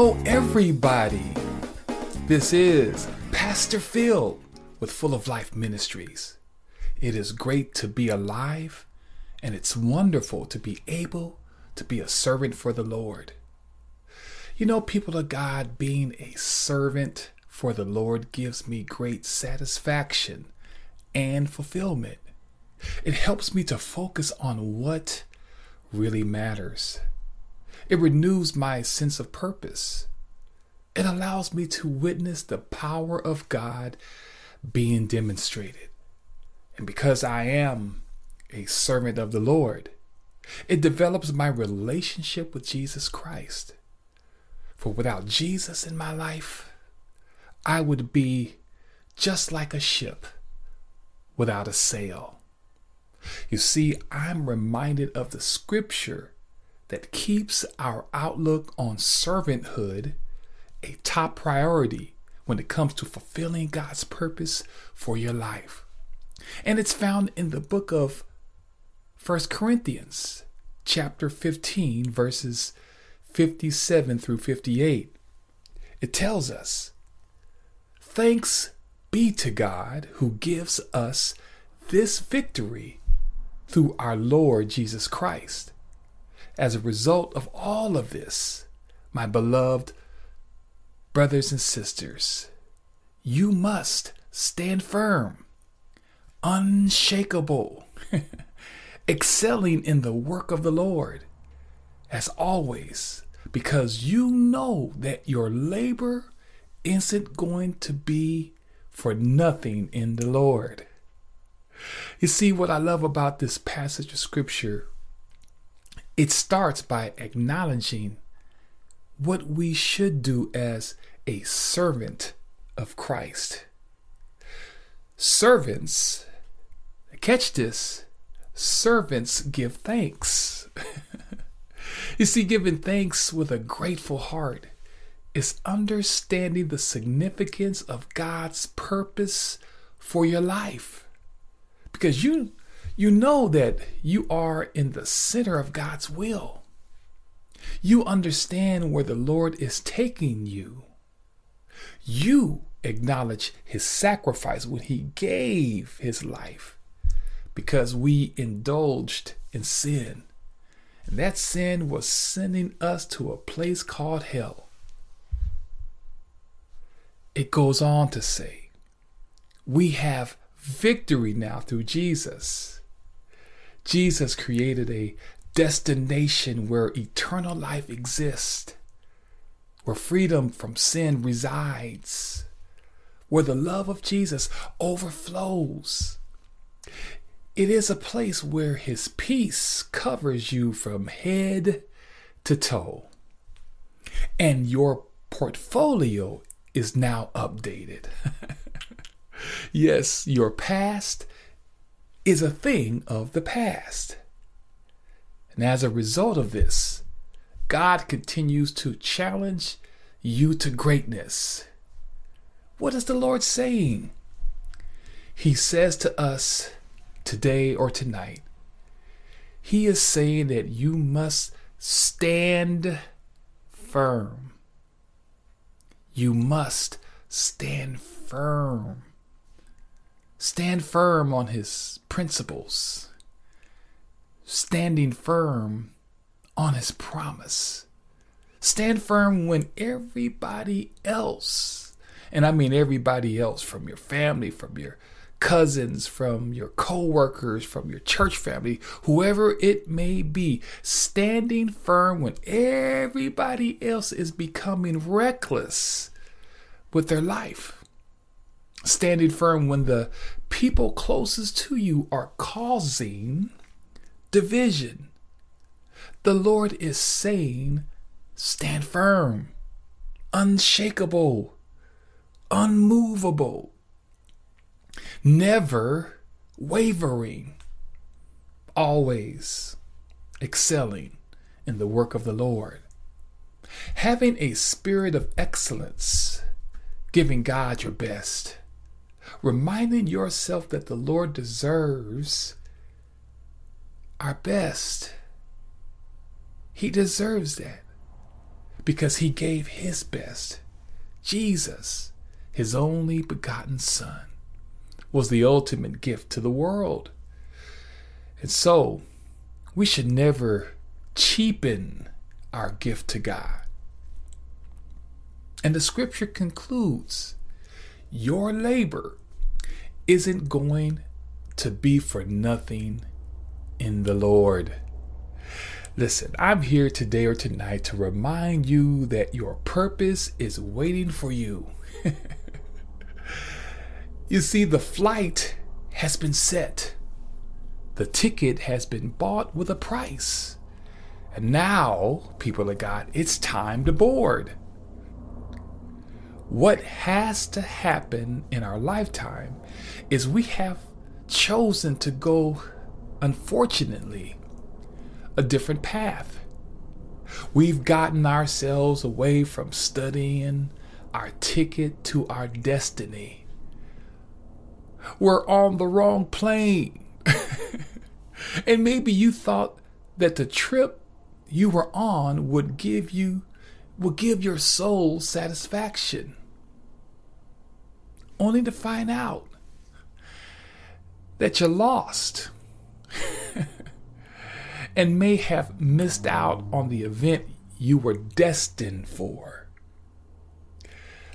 Hello, everybody. This is Pastor Phil with Full of Life Ministries. It is great to be alive, and it's wonderful to be able to be a servant for the Lord. You know, people of God, being a servant for the Lord gives me great satisfaction and fulfillment. It helps me to focus on what really matters. It renews my sense of purpose. It allows me to witness the power of God being demonstrated. And because I am a servant of the Lord, it develops my relationship with Jesus Christ. For without Jesus in my life, I would be just like a ship without a sail. You see, I'm reminded of the scripture that keeps our outlook on servanthood a top priority when it comes to fulfilling God's purpose for your life. And it's found in the book of 1 Corinthians, chapter 15, verses 57 through 58. It tells us, Thanks be to God who gives us this victory through our Lord Jesus Christ. As a result of all of this, my beloved brothers and sisters, you must stand firm, unshakable, excelling in the work of the Lord, as always, because you know that your labor isn't going to be for nothing in the Lord. You see, what I love about this passage of scripture it starts by acknowledging what we should do as a servant of Christ. Servants, catch this, servants give thanks. you see, giving thanks with a grateful heart is understanding the significance of God's purpose for your life. Because you you know that you are in the center of God's will. You understand where the Lord is taking you. You acknowledge his sacrifice when he gave his life because we indulged in sin. And that sin was sending us to a place called hell. It goes on to say, we have victory now through Jesus. Jesus created a destination where eternal life exists, where freedom from sin resides, where the love of Jesus overflows. It is a place where his peace covers you from head to toe. And your portfolio is now updated. yes, your past is a thing of the past. And as a result of this, God continues to challenge you to greatness. What is the Lord saying? He says to us today or tonight, He is saying that you must stand firm. You must stand firm. Stand firm on his principles, standing firm on his promise. Stand firm when everybody else, and I mean everybody else from your family, from your cousins, from your co-workers, from your church family, whoever it may be, standing firm when everybody else is becoming reckless with their life standing firm when the people closest to you are causing division. The Lord is saying, stand firm, unshakable, unmovable, never wavering, always excelling in the work of the Lord. Having a spirit of excellence, giving God your best reminding yourself that the Lord deserves our best. He deserves that because he gave his best. Jesus, his only begotten Son, was the ultimate gift to the world. And so, we should never cheapen our gift to God. And the scripture concludes your labor isn't going to be for nothing in the Lord. Listen, I'm here today or tonight to remind you that your purpose is waiting for you. you see, the flight has been set, the ticket has been bought with a price. And now, people of God, it's time to board. What has to happen in our lifetime is we have chosen to go, unfortunately, a different path. We've gotten ourselves away from studying our ticket to our destiny. We're on the wrong plane. and maybe you thought that the trip you were on would give you would give your soul satisfaction only to find out that you're lost and may have missed out on the event you were destined for.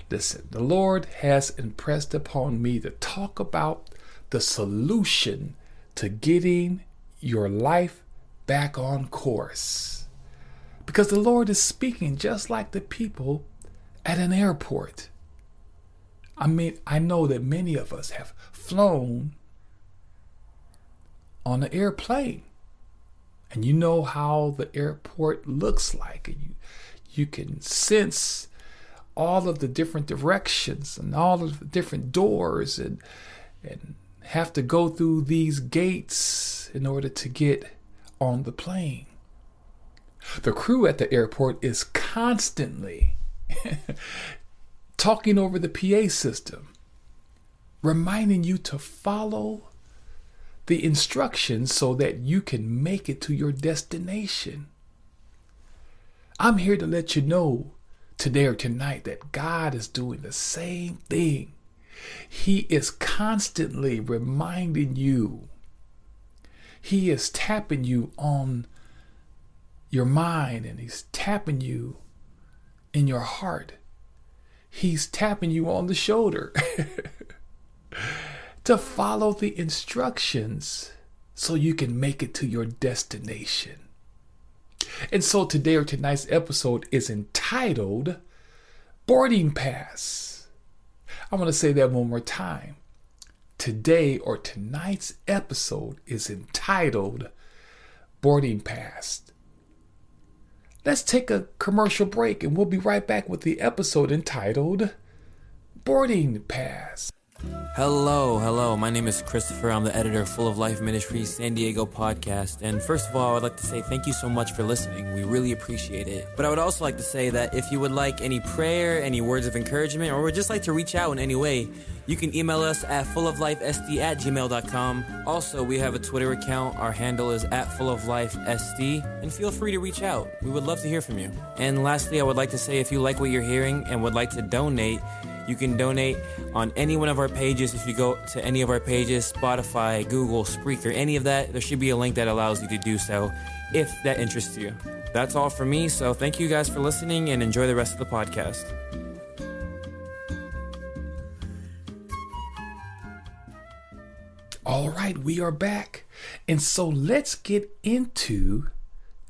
Listen, the Lord has impressed upon me to talk about the solution to getting your life back on course. Because the Lord is speaking just like the people at an airport. I mean, I know that many of us have flown on an airplane. And you know how the airport looks like. And you you can sense all of the different directions and all of the different doors and and have to go through these gates in order to get on the plane. The crew at the airport is constantly talking over the PA system, reminding you to follow the instructions so that you can make it to your destination. I'm here to let you know today or tonight that God is doing the same thing. He is constantly reminding you, He is tapping you on your mind and He's tapping you in your heart He's tapping you on the shoulder to follow the instructions so you can make it to your destination. And so today or tonight's episode is entitled Boarding Pass. I want to say that one more time. Today or tonight's episode is entitled Boarding Pass. Let's take a commercial break and we'll be right back with the episode entitled Boarding Pass. Hello, hello. My name is Christopher. I'm the editor of Full of Life Ministries San Diego podcast. And first of all, I would like to say thank you so much for listening. We really appreciate it. But I would also like to say that if you would like any prayer, any words of encouragement, or would just like to reach out in any way, you can email us at fulloflifesd at gmail.com. Also, we have a Twitter account. Our handle is at fulloflifesd. And feel free to reach out. We would love to hear from you. And lastly, I would like to say if you like what you're hearing and would like to donate, you can donate on any one of our pages. If you go to any of our pages, Spotify, Google, Spreaker, any of that, there should be a link that allows you to do so if that interests you. That's all for me. So thank you guys for listening and enjoy the rest of the podcast. All right, we are back. And so let's get into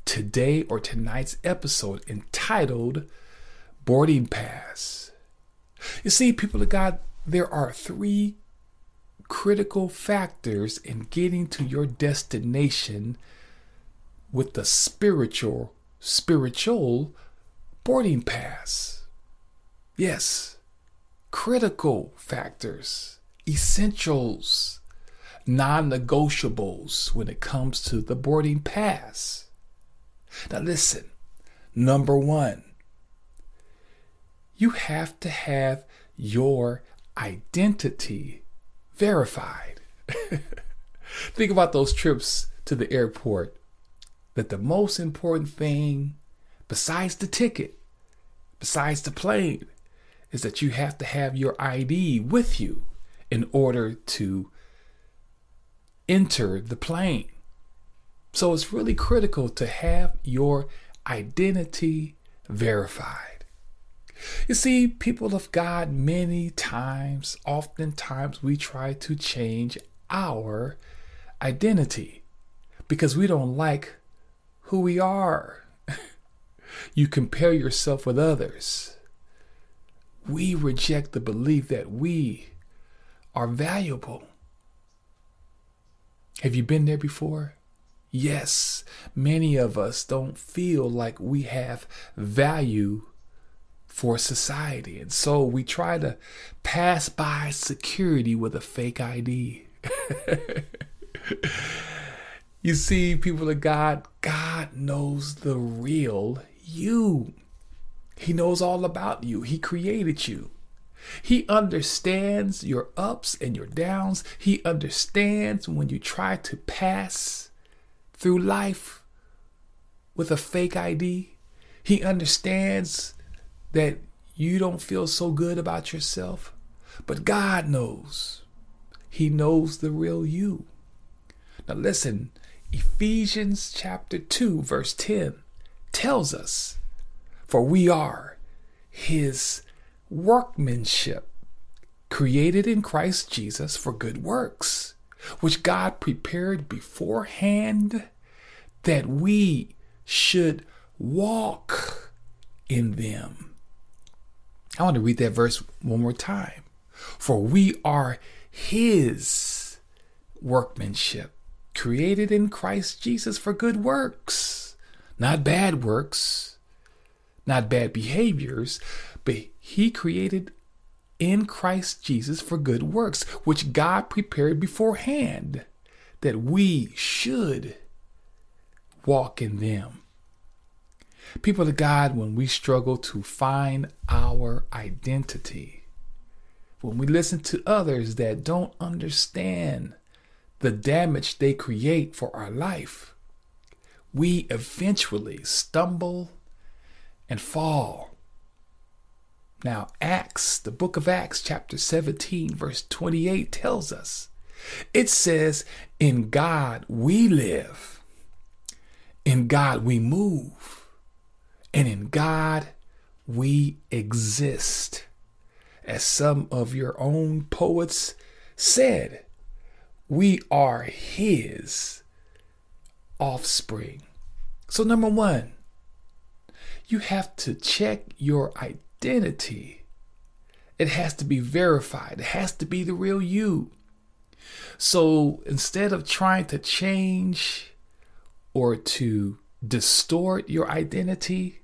today or tonight's episode entitled Boarding Pass. You see, people of God, there are three critical factors in getting to your destination with the spiritual spiritual boarding pass. Yes, critical factors, essentials, non-negotiables when it comes to the boarding pass. Now listen, number 1, you have to have your identity verified. Think about those trips to the airport that the most important thing besides the ticket besides the plane, is that you have to have your ID with you in order to enter the plane. So it's really critical to have your identity verified. You see, people of God, many times, oftentimes, we try to change our identity because we don't like who we are. you compare yourself with others. We reject the belief that we are valuable. Have you been there before? Yes, many of us don't feel like we have value for society. And so we try to pass by security with a fake ID. you see, people of God, God knows the real you. He knows all about you. He created you. He understands your ups and your downs. He understands when you try to pass through life with a fake ID. He understands that you don't feel so good about yourself. But God knows. He knows the real you. Now listen, Ephesians chapter 2, verse 10 tells us, For we are his workmanship, created in Christ Jesus for good works, which God prepared beforehand that we should walk in them. I want to read that verse one more time. For we are his workmanship, created in Christ Jesus for good works, not bad works, not bad behaviors, but he created in Christ Jesus for good works, which God prepared beforehand that we should walk in them. People of God, when we struggle to find our identity, when we listen to others that don't understand the damage they create for our life, we eventually stumble and fall. Now, Acts, the book of Acts, chapter 17, verse 28 tells us it says, In God we live, in God we move, and in God we exist as some of your own poets said, we are his offspring. So, number one, you have to check your identity. It has to be verified, it has to be the real you. So, instead of trying to change or to distort your identity,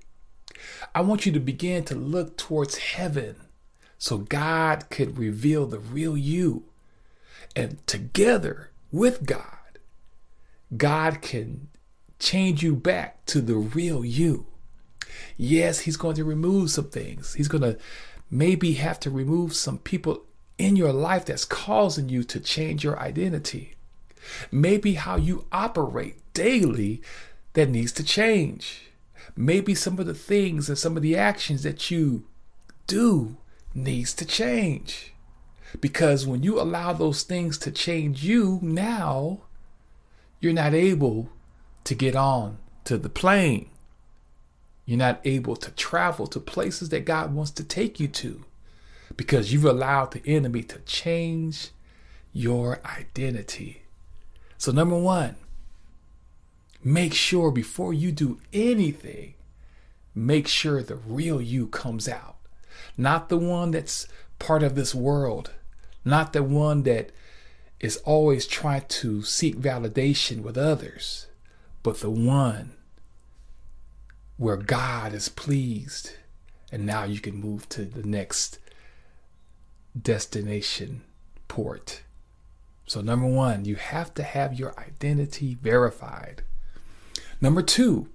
I want you to begin to look towards heaven so God could reveal the real you. And together with God, God can change you back to the real you. Yes, He's going to remove some things. He's going to maybe have to remove some people in your life that's causing you to change your identity. Maybe how you operate daily that needs to change. Maybe some of the things and some of the actions that you do needs to change. Because when you allow those things to change you, now you're not able to get on to the plane. You're not able to travel to places that God wants to take you to because you've allowed the enemy to change your identity. So, number one, make sure before you do anything, make sure the real you comes out not the one that's part of this world, not the one that is always trying to seek validation with others, but the one where God is pleased. And now you can move to the next destination port. So, number one, you have to have your identity verified. Number two,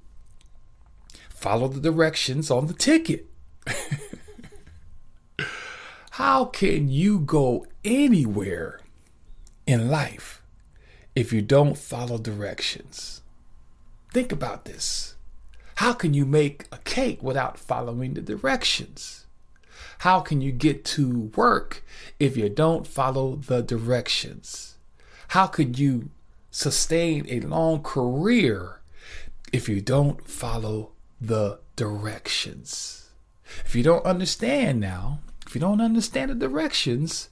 follow the directions on the ticket. How can you go anywhere in life if you don't follow directions? Think about this. How can you make a cake without following the directions? How can you get to work if you don't follow the directions? How could you sustain a long career if you don't follow the directions? If you don't understand now, if you don't understand the directions,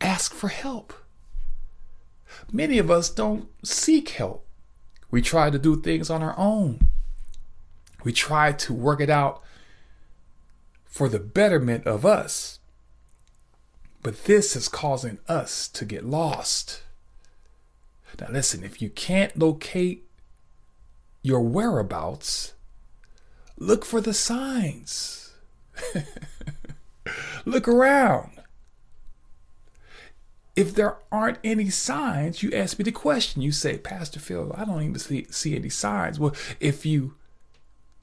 ask for help. Many of us don't seek help. We try to do things on our own. We try to work it out for the betterment of us. But this is causing us to get lost. Now, listen, if you can't locate your whereabouts, look for the signs. look around. If there aren't any signs, you ask me the question. You say, Pastor Phil, I don't even see, see any signs. Well, if you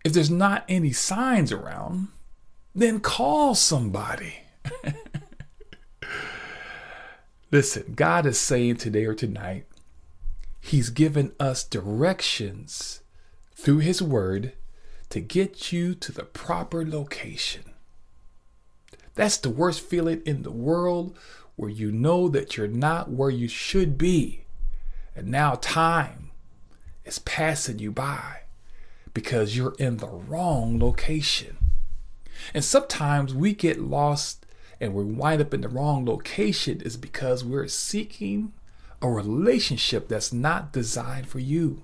if there's not any signs around, then call somebody. Listen, God is saying today or tonight, He's given us directions through His Word to get you to the proper location. That's the worst feeling in the world where you know that you're not where you should be. And now time is passing you by because you're in the wrong location. And sometimes we get lost and we wind up in the wrong location is because we're seeking a relationship that's not designed for you.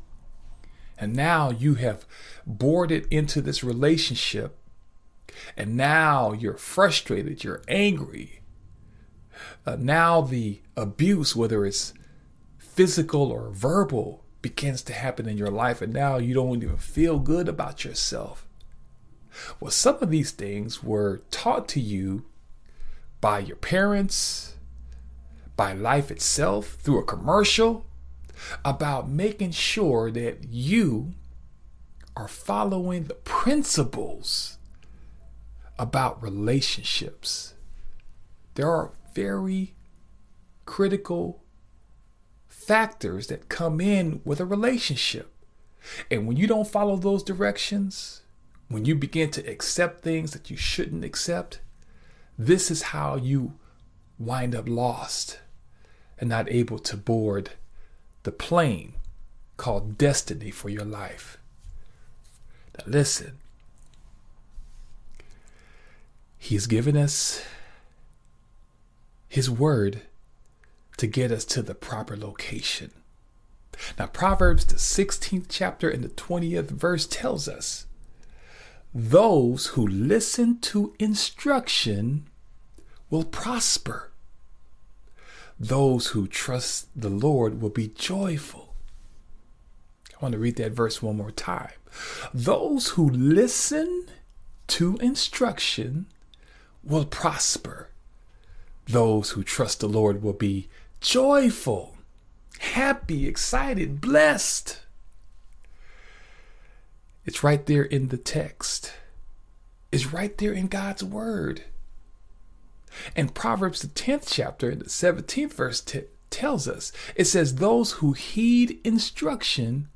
And now you have boarded into this relationship and now you're frustrated, you're angry. Uh, now the abuse, whether it's physical or verbal, begins to happen in your life, and now you don't even feel good about yourself. Well, some of these things were taught to you by your parents, by life itself, through a commercial, about making sure that you are following the principles about relationships. There are very critical factors that come in with a relationship. And when you don't follow those directions, when you begin to accept things that you shouldn't accept, this is how you wind up lost and not able to board the plane called destiny for your life. Now, listen, He's given us His word to get us to the proper location. Now, Proverbs, the 16th chapter and the 20th verse tells us those who listen to instruction will prosper. Those who trust the Lord will be joyful. I want to read that verse one more time. Those who listen to instruction will prosper. Those who trust the Lord will be joyful, happy, excited, blessed. It's right there in the text. It's right there in God's word. And Proverbs, the 10th chapter, the 17th verse t- tells us it says, Those who heed instruction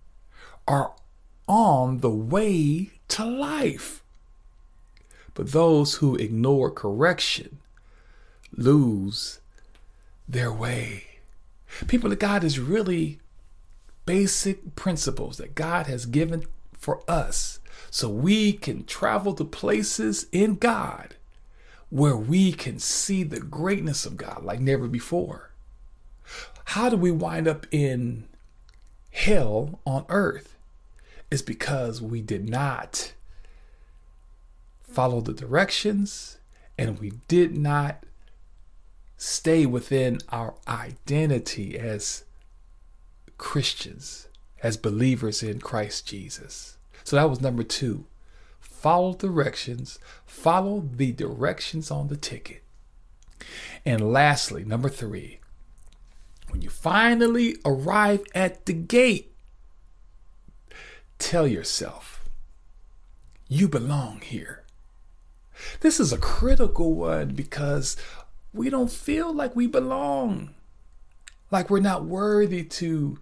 are on the way to life. But those who ignore correction lose their way. People of God is really basic principles that God has given for us so we can travel to places in God where we can see the greatness of God like never before. How do we wind up in hell on earth? It's because we did not follow the directions and we did not stay within our identity as Christians, as believers in Christ Jesus. So that was number two. Follow directions, follow the directions on the ticket. And lastly, number three, when you finally arrive at the gate, tell yourself, you belong here. This is a critical one because we don't feel like we belong, like we're not worthy to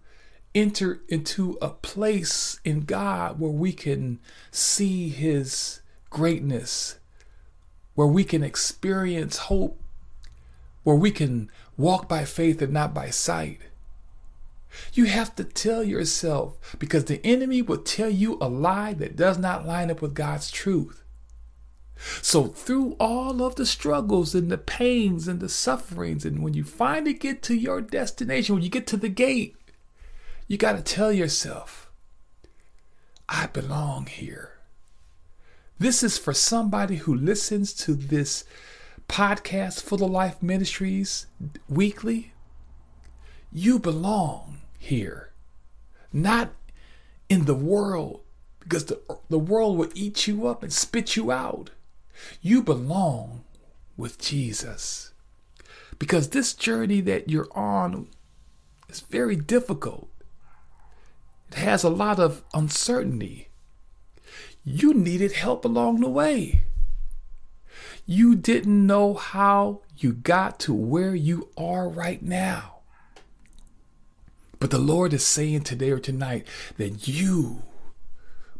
enter into a place in God where we can see His greatness, where we can experience hope, where we can walk by faith and not by sight. You have to tell yourself because the enemy will tell you a lie that does not line up with God's truth. So, through all of the struggles and the pains and the sufferings, and when you finally get to your destination, when you get to the gate, you got to tell yourself, I belong here. This is for somebody who listens to this podcast, Full of Life Ministries, weekly. You belong here, not in the world, because the, the world will eat you up and spit you out. You belong with Jesus. Because this journey that you're on is very difficult. Has a lot of uncertainty. You needed help along the way. You didn't know how you got to where you are right now. But the Lord is saying today or tonight that you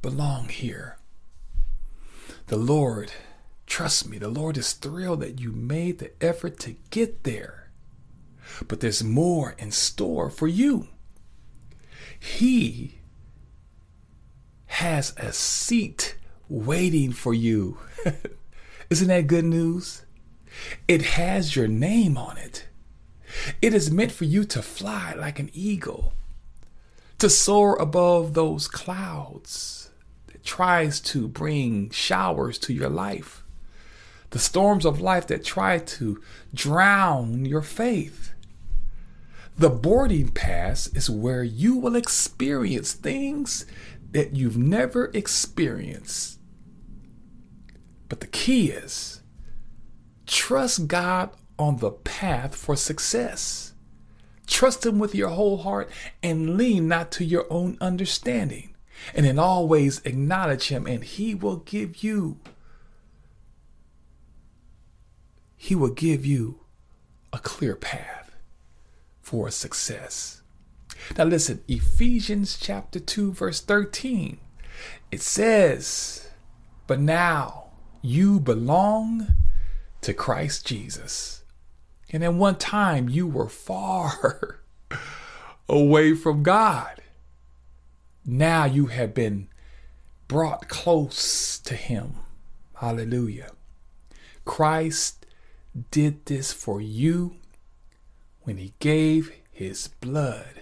belong here. The Lord, trust me, the Lord is thrilled that you made the effort to get there. But there's more in store for you. He has a seat waiting for you. Isn't that good news? It has your name on it. It is meant for you to fly like an eagle, to soar above those clouds that tries to bring showers to your life, the storms of life that try to drown your faith. The boarding pass is where you will experience things that you've never experienced. But the key is trust God on the path for success. Trust Him with your whole heart and lean not to your own understanding. And in all ways acknowledge Him, and He will give you. He will give you a clear path for success. Now, listen, Ephesians chapter 2, verse 13. It says, But now you belong to Christ Jesus. And at one time you were far away from God. Now you have been brought close to Him. Hallelujah. Christ did this for you when He gave His blood,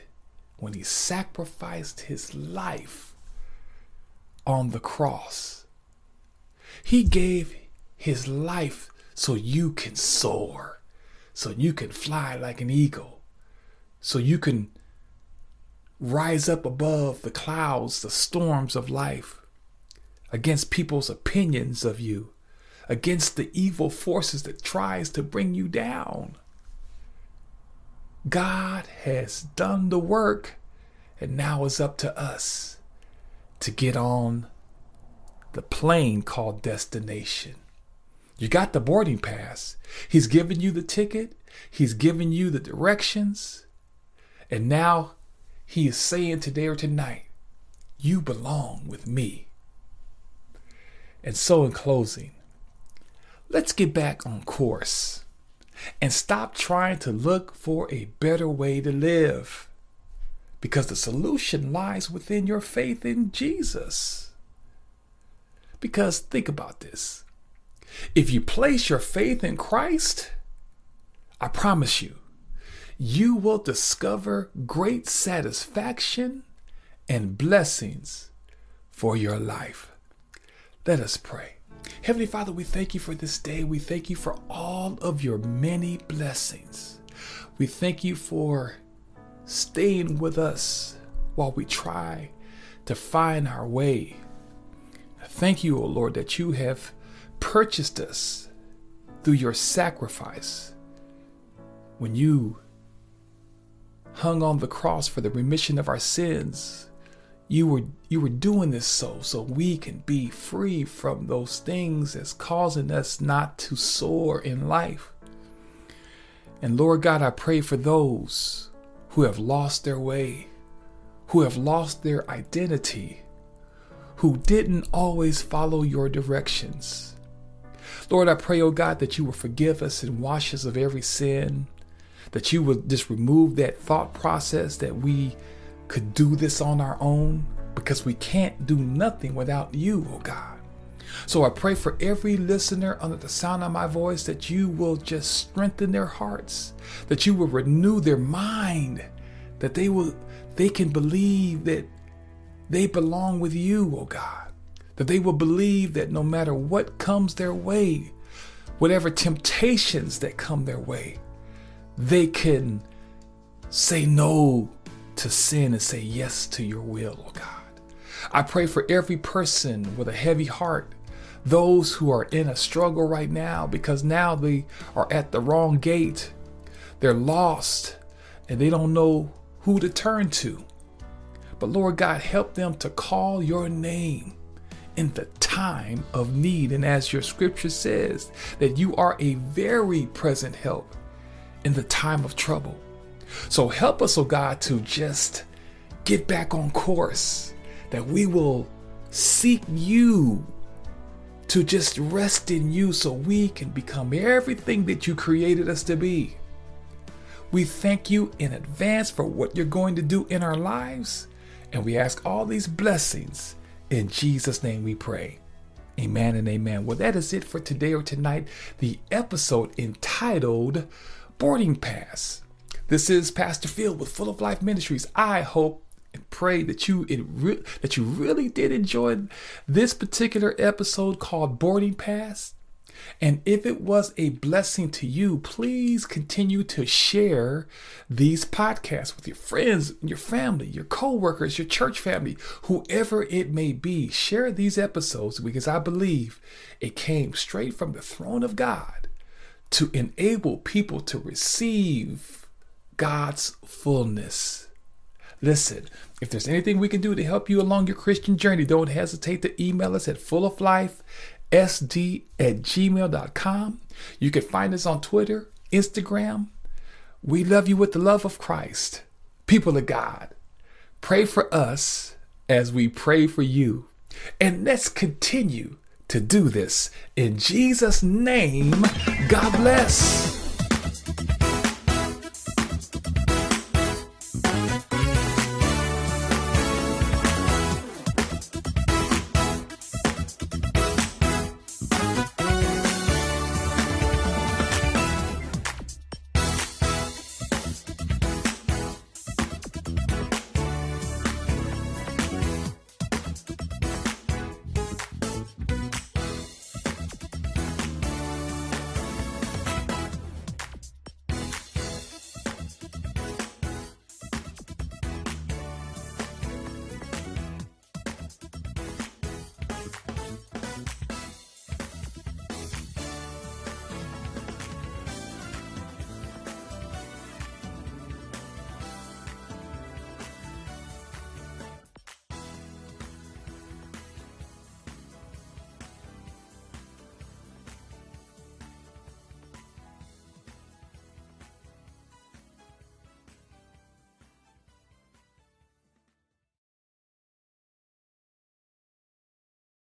when He sacrificed His life on the cross. He gave His life so you can soar, so you can fly like an eagle, so you can rise up above the clouds, the storms of life, against people's opinions of you, against the evil forces that tries to bring you down. God has done the work, and now it's up to us to get on the plane called destination. You got the boarding pass. He's given you the ticket. He's given you the directions. And now he is saying today or tonight, you belong with me. And so, in closing, let's get back on course and stop trying to look for a better way to live because the solution lies within your faith in Jesus. Because think about this if you place your faith in Christ, I promise you, you will discover great satisfaction and blessings for your life. Let us pray. Heavenly Father, we thank you for this day. We thank you for all of your many blessings. We thank you for staying with us while we try to find our way. Thank you, O Lord, that you have purchased us through your sacrifice when you hung on the cross for the remission of our sins you were you were doing this so so we can be free from those things that's causing us not to soar in life and lord god i pray for those who have lost their way who have lost their identity, who didn't always follow your directions. Lord, I pray, oh God, that you will forgive us and wash us of every sin, that you would just remove that thought process that we could do this on our own because we can't do nothing without you, oh God. So I pray for every listener under the sound of my voice that you will just strengthen their hearts, that you will renew their mind, that they will they can believe that they belong with you, oh God. That they will believe that no matter what comes their way, whatever temptations that come their way, they can say no to sin and say yes to your will, oh God. I pray for every person with a heavy heart, those who are in a struggle right now because now they are at the wrong gate. They're lost and they don't know who to turn to. But Lord God, help them to call your name in the time of need. And as your scripture says, that you are a very present help in the time of trouble. So help us, oh God, to just get back on course, that we will seek you to just rest in you so we can become everything that you created us to be. We thank you in advance for what you're going to do in our lives, and we ask all these blessings. In Jesus' name we pray. Amen and amen. Well, that is it for today or tonight. The episode entitled Boarding Pass. This is Pastor Phil with Full of Life Ministries. I hope and pray that you re- that you really did enjoy this particular episode called Boarding Pass. And if it was a blessing to you, please continue to share these podcasts with your friends, your family, your coworkers, your church family, whoever it may be. Share these episodes because I believe it came straight from the throne of God to enable people to receive God's fullness. Listen, if there's anything we can do to help you along your Christian journey, don't hesitate to email us at fulloflifesd at gmail.com. You can find us on Twitter, Instagram. We love you with the love of Christ. People of God, pray for us as we pray for you. And let's continue to do this. In Jesus' name, God bless.